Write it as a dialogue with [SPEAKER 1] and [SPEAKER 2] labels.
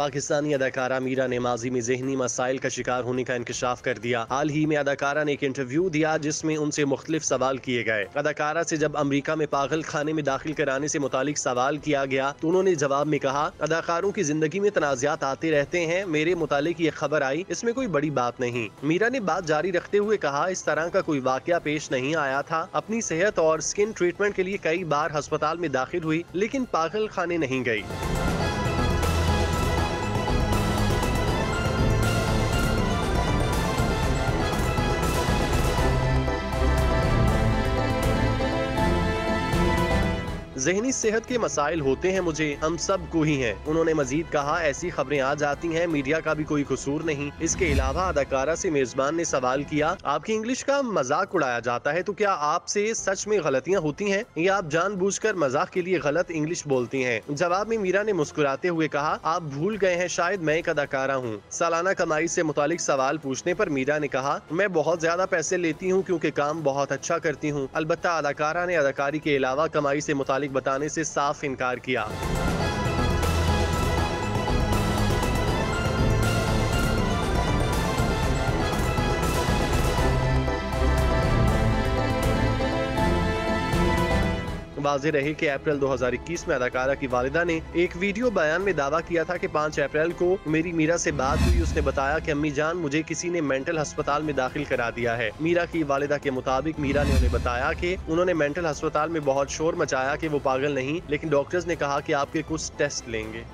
[SPEAKER 1] पाकिस्तानी अदाकारा मीरा ने माजी में जहनी मसाइल का शिकार होने का इंकशाफ कर दिया। हाल ही में अदाकारा ने एक इंटरव्यू दिया जिसमें उनसे मुख्तलिफ़ सवाल किए गए। अदाकारा से जब अमरीका में पागल खाने में दाखिल कराने से मुतालिक सवाल किया गया तो उन्होंने जवाब में कहा, अदाकारों की ज़िंदगी में तनाजात आते रहते हैं, मेरे मुतालिक ये खबर आई, इसमें कोई बड़ी बात नहीं। मीरा ने बात जारी रखते हुए कहा, इस तरह का कोई वाक्य पेश नहीं आया था। अपनी सेहत और स्किन ट्रीटमेंट के लिए कई बार अस्पताल में दाखिल हुई, लेकिन पागल खाने नहीं गई। जहनी सेहत के मसाइल होते हैं मुझे, हम सबको ही हैं। उन्होंने मजीद कहा, ऐसी खबरें आ जाती हैं, मीडिया का भी कोई कसूर नहीं। इसके अलावा अदाकारा से मेजबान ने सवाल किया, आपकी इंग्लिश का मज़ाक उड़ाया जाता है तो क्या आपसे सच में गलतियाँ होती हैं? या आप जानबूझकर मज़ाक के लिए गलत इंग्लिश बोलती हैं। जवाब में मीरा ने मुस्कुराते हुए कहा, आप भूल गए हैं, शायद मैं एक अदाकारा हूँ। सालाना कमाई से मुतालिक सवाल पूछने पर मीरा ने कहा, मैं बहुत ज़्यादा पैसे लेती हूँ, क्योंकि काम बहुत अच्छा करती हूँ। अलबत्ता अदाकारा ने अदाकारी के अलावा कमाई से मुतालिक बताने से साफ़ इनकार किया। वाजे रहे की अप्रैल 2021 में अदाकारा की वालदा ने एक वीडियो बयान में दावा किया था की पाँच अप्रैल को मेरी मीरा ऐसी बात हुई। उसने बताया की अम्मी जान, मुझे किसी ने मेंटल अस्पताल में दाखिल करा दिया है। मीरा की वालदा के मुताबिक मीरा ने उन्हें बताया की उन्होंने मेंटल अस्पताल में बहुत शोर मचाया की वो पागल नहीं, लेकिन डॉक्टर्स ने कहा की आपके कुछ टेस्ट लेंगे।